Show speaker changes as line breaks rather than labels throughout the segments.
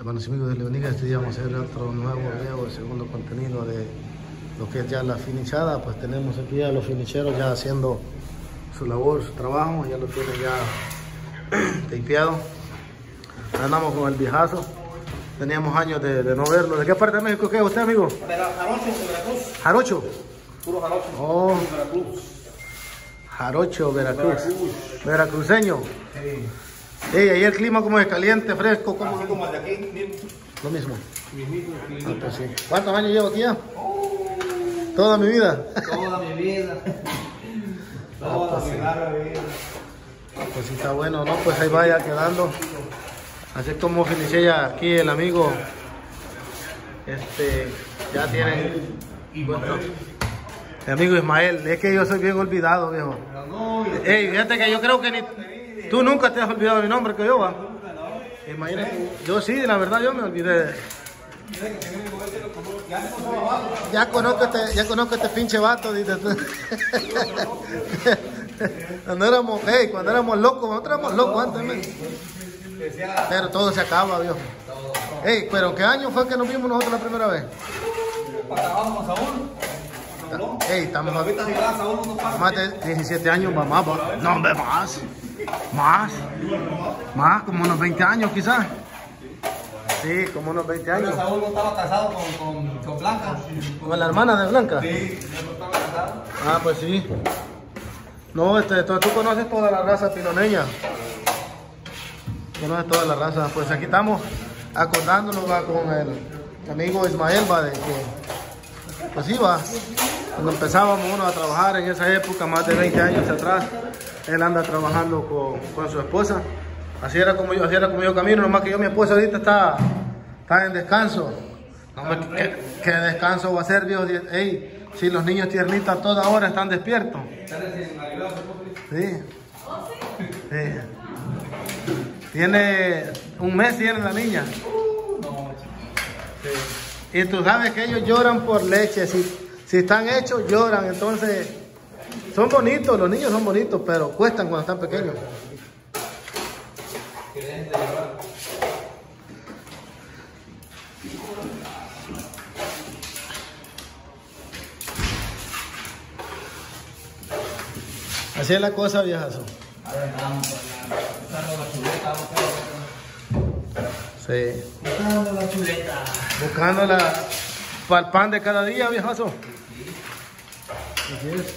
Hermanos y amigos, Dios les bendiga. Este día vamos a hacer otro nuevo video, el segundo contenido de lo que es ya la finichada. Pues tenemos aquí a los finicheros ya haciendo su labor, su trabajo, ya lo tienen ya tapeado. Andamos con el viejazo. Teníamos años de, de no verlo. ¿De qué parte de México es usted, amigo?
De la Jarocho, de Veracruz.
Jarocho.
Puro Jarocho.
Oh.
De Veracruz.
Jarocho, Veracruz.
Veracruz.
Veracruceño.
Sí.
Ey, ahí el clima como es caliente, fresco, como
Así como el de aquí, mismo.
lo mismo. Ah, pues sí. ¿Cuántos años llevo aquí ya? Toda mi vida.
Toda mi vida. Toda mi larga vida.
Pues sí está bueno, ¿no? Pues ahí vaya quedando. Así como finishé ya aquí el amigo. Este, ya tiene. bueno, mi amigo Ismael, es que yo soy bien olvidado, viejo. Ey, fíjate que yo creo que ni. Tú nunca te has olvidado mi nombre que yo, va. Imagínate. Yo sí, la verdad, yo me olvidé. Ya conozco este, ya conozco este pinche vato, dice tú. Cuando éramos, hey, cuando éramos locos, nosotros éramos locos antes,
decía,
Pero todo se acaba, viejo. Ey, pero ¿qué año fue que nos vimos nosotros la primera vez?
pagábamos a uno. Habló.
Ey, estamos. Más de 17 años, va. No, hombre, más. Más. Más, como unos 20 años quizás. Sí, como unos 20 años.
Pero Saúl no estaba casado con, con, con Blanca.
¿Con la hermana de Blanca?
Sí, no estaba casado.
Ah, pues sí. No, este, tú, tú conoces toda la raza piloneña. Conoces toda la raza. Pues aquí estamos acordándonos va, con el amigo Ismael, va, de que, pues sí, va. Cuando empezábamos uno a trabajar en esa época, más de 20 años atrás, él anda trabajando con, con su esposa. Así era como yo, así era como yo camino, nomás que yo, mi esposa ahorita está, está en descanso. No, ¿qué, descanso va a ser, viejo? Ey, si los niños tiernitos a toda hora están despiertos. Sí. Sí. Tiene un mes tiene la niña.
No,
Y tú sabes que ellos lloran por leche. Si, si están hechos, lloran. Entonces, son bonitos, los niños son bonitos, pero cuestan cuando están pequeños. Así es la cosa, viejazo.
Vamos, buscando la chuleta,
Sí.
buscando la
para el pan de cada día, viejazo. Así es.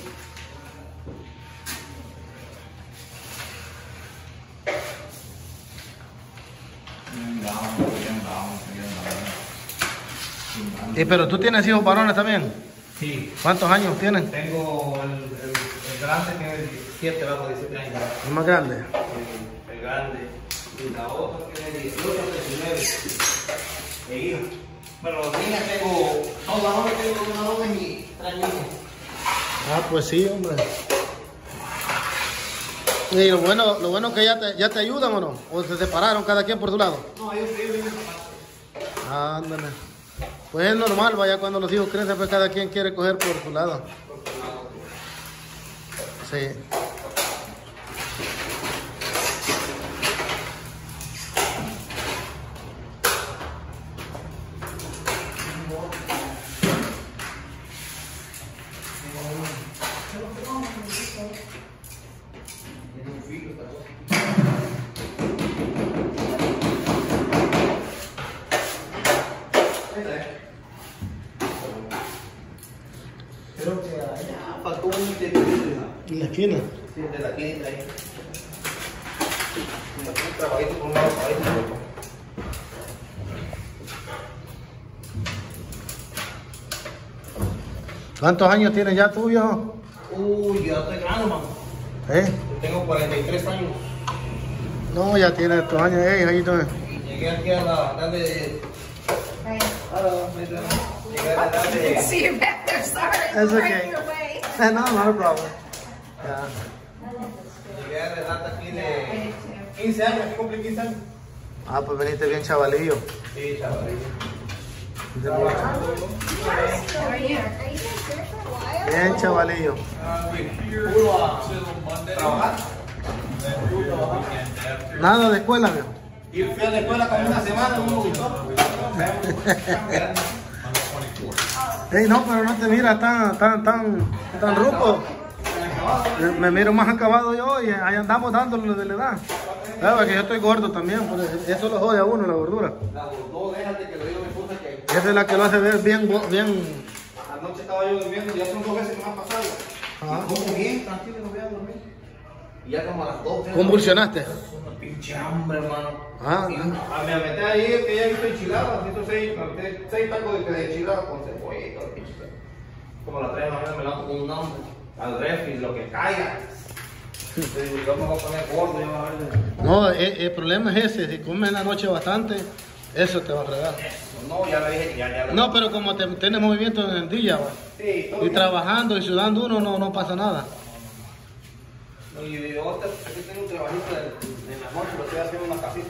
Y pero tú tienes hijos varones también.
Sí,
¿Cuántos años tienen?
tengo el, el, el grande tiene 17, va por 17 años.
El más grande.
El, el grande. Y la otra tiene 18, 19. E hija. Bueno, los niños tengo dos varones, tengo dos varones y tres niñas.
Ah, pues sí, hombre. Y lo bueno, lo bueno que ya te, ya te ayudan o no, o se separaron cada quien por su lado.
No, ellos.
Ándale. Pues es normal, vaya cuando los hijos crecen, pues cada quien quiere coger por su lado. Sí.
Creo que allá faltó un interior.
En la esquina.
Sí, de la tienda ahí. Un trabajito por un lado, trabajito por otro.
¿Cuántos años tienes ya tú, viejo?
Uy, ya estoy grande, mano.
¿Eh?
Yo tengo 43 años.
No, ya tienes tus años. Hey, how you doing?
Llegué aquí a la edad de.
That's
Right
okay. no, not a problem. Ya.
Llegué a la edad aquí de 15 años, aquí cumplí 15 años.
Ah, pues veniste bien chavalillo.
Sí, chavalillo.
Bien chavalillo.
Trabajar.
Nada de escuela, viejo.
Y fui a la escuela como una semana, no me gustó.
Ey, no, pero no te miras tan, tan, tan, tan ruco. Me, miro más acabado yo y ahí andamos dándole de la edad. Sabes que yo estoy gordo también, eso lo jode a uno, la gordura.
La gustó, déjate que lo digo mi esposa que
Esa es la que lo hace ver bien, bien.
anoche estaba yo durmiendo, ya son dos veces que me ha pasado. Y como bien, tranquilo, no voy a dormir. Y ya como a las dos.
Convulsionaste.
Una pinche hambre, hermano.
Ah.
Ah, me metí ahí, que ya he visto enchiladas, visto seis, seis tacos de, enchiladas con todo, pinche. Como a las tres de la mañana me levanto con un hambre. Al refri, lo que caiga. Yo yo me voy a poner gordo, yo a.
No, el, el problema es ese, si comes en la noche bastante, eso te va a fregar.
No, ya le dije, ya, ya.
No, pero como te, tienes movimiento en el día,
Sí,
y
bien.
trabajando y sudando uno, no, no pasa nada.
No, Y yo ahorita aquí tengo un trabajito en, en la noche, lo estoy haciendo en una casita.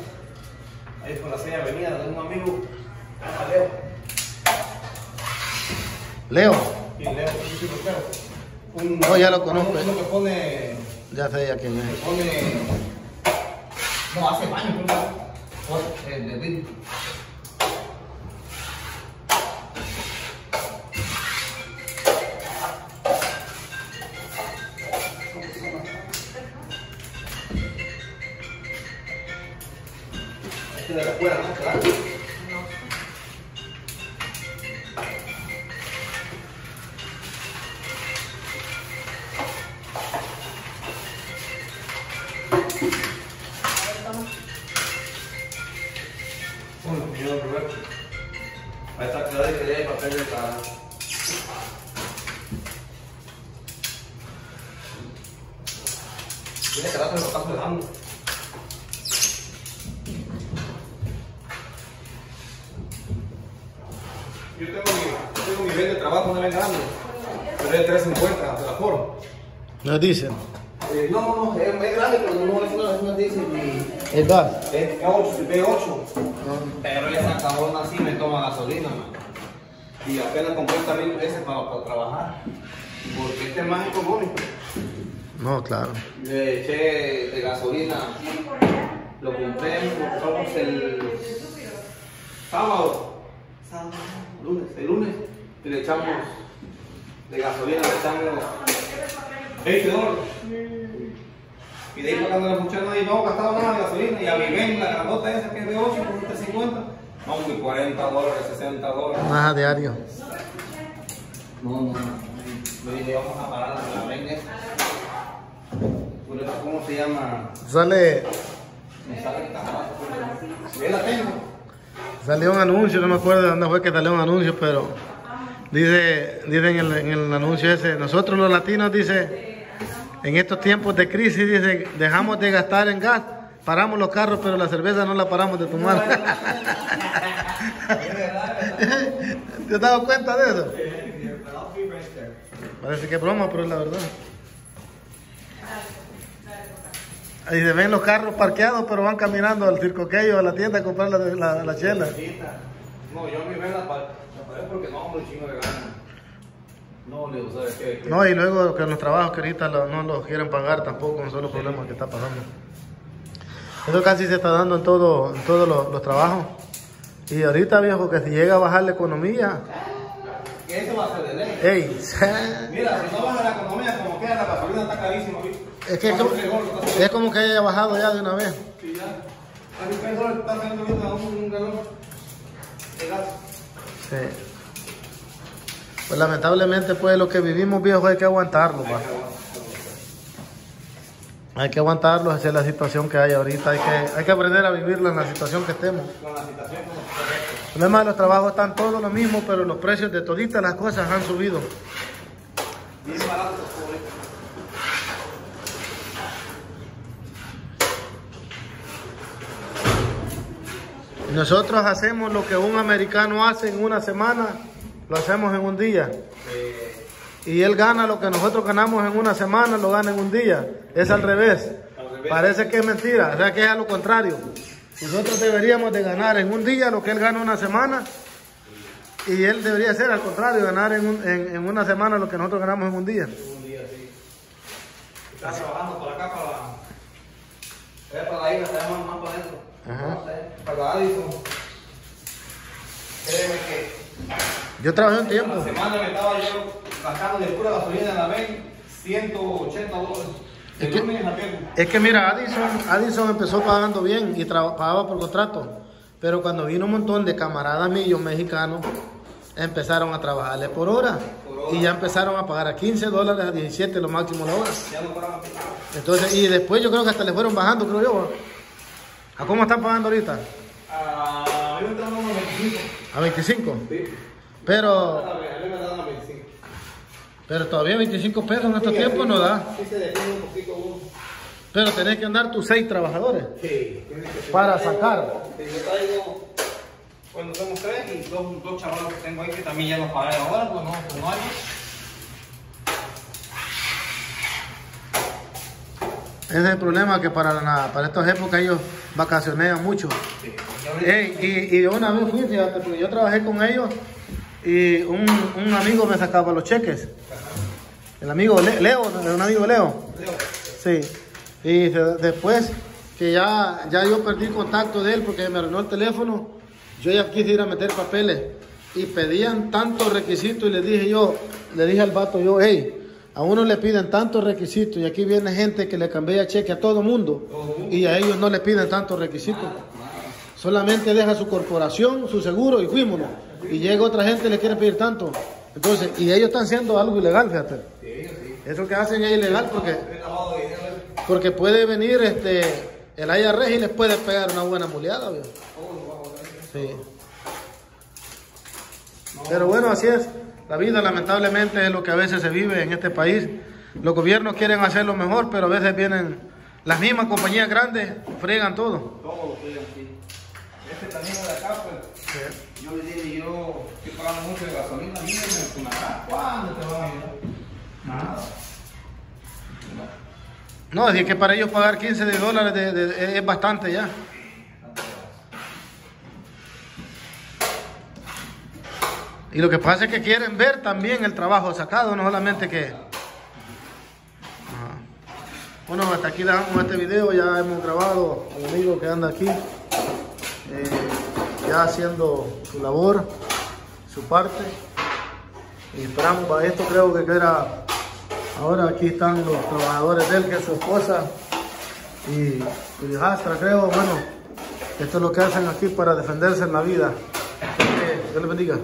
Ahí por la sexta avenida de un amigo, a Leo.
Leo,
sí, sí, lo creo. Un,
No, ya lo conozco.
Uno que pone,
ya sé ya quién
que
es.
pone, no, hace baño, creo que el de vidrio. Este de la escuela, ¿no? Claro. Le hay papel de cada. Tiene que darse lo estás dejando. Yo tengo mi, yo tengo mi nivel de trabajo, no es grande. Pero es 350 de la forma.
Nos dicen,
Eh, no, no, no, es, es grande, pero no es una, no dice ni.
el gas.
Es B8, B8. Pero esa cabrona sí me toma gasolina, man. Y apenas compré un carril ese para, para trabajar. Porque este es más económico.
No, claro.
Le eché de gasolina. Lo compré, compramos el sábado. Sábado, lunes, el lunes. Y le echamos de gasolina, le echamos 20 dólares. Y de ahí pagando la muchacha y no gastaba nada de gasolina. Y a mi ven, la grandota esa que es de 8 por 350. Muy 40 dólares, 60 dólares.
Más a diario.
No, no, no. Le dije, vamos a parar la la ven esa. Por eso, ¿Cómo se llama?
Sale,
Me sale carajo. Yo la tengo.
salió un anuncio, no me acuerdo de dónde fue que salió un anuncio, pero dice, dice en el, en el anuncio ese, nosotros los latinos, dice, en estos tiempos de crisis, dice, dejamos de gastar en gas, paramos los carros, pero la cerveza no la paramos de tomar. ¿Te has dado cuenta de eso? Parece que es broma, pero es la verdad. Ahí se ven los carros parqueados, pero van caminando al circo a la tienda a comprar la, la, la chela.
No, yo mi ven la pa- la paré porque no, hombre, chingo de ganas. No, le digo, ¿sabes qué?
No, y luego que los trabajos que ahorita lo- no los quieren pagar tampoco, son los problemas que está pasando. Eso casi se está dando en, todo, en todos los, los trabajos. Y ahorita, viejo, que si llega a bajar la economía,
Que eso va a ser de ley.
ey,
Mira, si no baja la economía, como queda la gasolina está carísima,
es que es como, es como que haya bajado ya de una vez.
Sí, ya. A mi peso le está saliendo ahorita un, un galón de gas.
Sí. Pues lamentablemente, pues lo que vivimos, viejo, hay que aguantarlo. pa. Hay que aguantarlo, esa es la situación que hay ahorita. Hay que, hay que aprender a vivirla en la situación que estemos.
Con la situación
El problema los trabajos están todos lo mismo, pero los precios de toditas las cosas han subido.
bien barato,
Nosotros hacemos lo que un americano hace en una semana, lo hacemos en un día.
Eh,
Y él gana lo que nosotros ganamos en una semana, lo gana en un día. Es al revés.
Al revés.
Parece que es mentira, o sea que es a lo contrario. Nosotros deberíamos de ganar en un día lo que él gana en una semana. Y él debería ser al contrario, ganar en, un- en- en una semana lo que nosotros ganamos en un día.
un día así. Estás trabajando por acá para la. Era para la isla, está más, más para adentro.
Ajá.
Para Addison. Créeme que
Yo trabajé un tiempo.
la semana me estaba yo gastando de pura gasolina en la ven 180 dólares.
Es que-
a.
Es que mira, Addison, Addison empezó pagando bien y pagaba por contrato. Pero cuando vino un montón de camaradas míos mexicanos, empezaron a trabajarle por hora. Y ya empezaron a pagar a 15 dólares, a 17 lo máximo la hora.
Ya no.
Entonces, y después yo creo que hasta le fueron bajando, creo yo. ¿A cómo están pagando ahorita?
Ah, a dando 25.
A 25.
Sí.
Pero,
A mí me dan 25.
Pero todavía 25 pesos en estos tiempos no da.
Sí se defiende un poquito uno.
Pero tenés que andar tus 6 trabajadores.
Sí. que.
Para sacar.
Sí, Yo traigo, bueno, somos tres y dos, dos chavalos que tengo ahí que también ya los pagué ahora, pues no, pues no hay.
Ese es el problema que para, la- para estas épocas ellos vacacionean mucho.
Sí.
Y, y de una vez fui, fíjate, porque yo trabajé con ellos y un, un amigo me sacaba los cheques. El amigo Le- Leo, un amigo Leo. Sí. Y de- después que ya, ya yo perdí contacto de él porque me arruinó el teléfono, yo ya quise ir a meter papeles y pedían tantos requisitos y le dije yo, le dije al vato yo, hey, a uno le piden tantos requisitos y aquí viene gente que le cambia cheque a todo mundo y a ellos no le piden tantos requisitos. Solamente deja su corporación, su seguro y fuímonos. Y llega otra gente y le quiere pedir tanto. Entonces, y ellos están haciendo algo ilegal, fíjate. Eso que hacen es ilegal porque porque puede venir este el IRS y les puede pegar una buena muleada, viejo. Sí. Pero bueno, así es. La vida lamentablemente es lo que a veces se vive en este país. Los gobiernos quieren hacerlo mejor, pero a veces vienen las mismas compañías grandes, fregan todo.
Todo lo que aquí. Este también de acá, pues. Yo le dije, yo estoy pagando mucho de gasolina, mírenme con acá. ¿Cuándo te van a ayudar? Nada.
No, es que para ellos pagar 15 de dólares de- de- es bastante ya. Y lo que pasa es que quieren ver también el trabajo sacado, no solamente que... Bueno, hasta aquí dejamos este video, ya hemos grabado al amigo que anda aquí, eh, ya haciendo su labor, su parte. Y esperamos, para esto creo que queda Ahora aquí están los trabajadores de él, que es su esposa y su hijastra, creo. Bueno, esto es lo que hacen aquí para defenderse en la vida. Que Dios les bendiga.